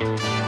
Bye.